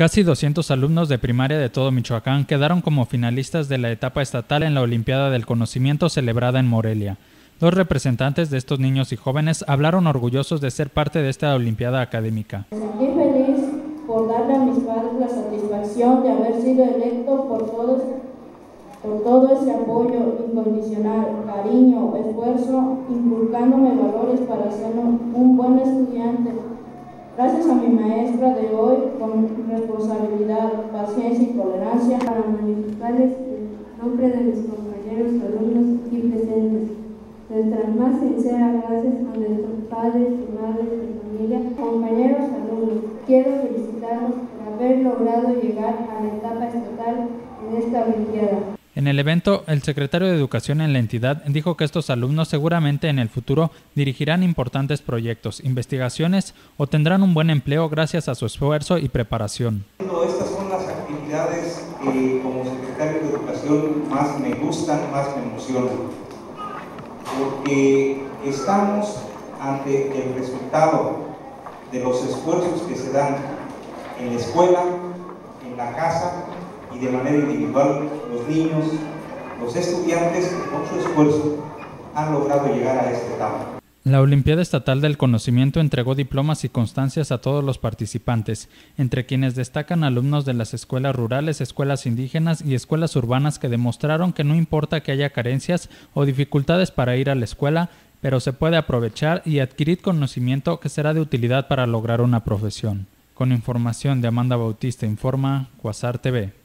Casi 200 alumnos de primaria de todo Michoacán quedaron como finalistas de la etapa estatal en la Olimpiada del Conocimiento celebrada en Morelia. Dos representantes de estos niños y jóvenes hablaron orgullosos de ser parte de esta Olimpiada académica. Estoy feliz por darle a mis padres la satisfacción de haber sido electo por todos por todo ese apoyo incondicional, cariño, esfuerzo, inculcándome valores para ser un buen estudiante Gracias a mi maestra de hoy, con responsabilidad, paciencia y tolerancia, para manifestarles el nombre de mis compañeros, alumnos y presentes. Nuestras más sinceras gracias a nuestros padres y madres de familia, compañeros, alumnos. Quiero felicitarlos por haber logrado llegar a la etapa estatal en esta Olimpiada. En el evento, el secretario de Educación en la entidad dijo que estos alumnos seguramente en el futuro dirigirán importantes proyectos, investigaciones o tendrán un buen empleo gracias a su esfuerzo y preparación. Estas son las actividades que como secretario de Educación más me gustan, más me emocionan, porque estamos ante el resultado de los esfuerzos que se dan en la escuela, en la casa y de manera individual los niños, los estudiantes con su esfuerzo han logrado llegar a esta etapa. La Olimpiada Estatal del Conocimiento entregó diplomas y constancias a todos los participantes, entre quienes destacan alumnos de las escuelas rurales, escuelas indígenas y escuelas urbanas que demostraron que no importa que haya carencias o dificultades para ir a la escuela, pero se puede aprovechar y adquirir conocimiento que será de utilidad para lograr una profesión. Con información de Amanda Bautista informa Cuasar TV.